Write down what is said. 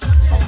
Come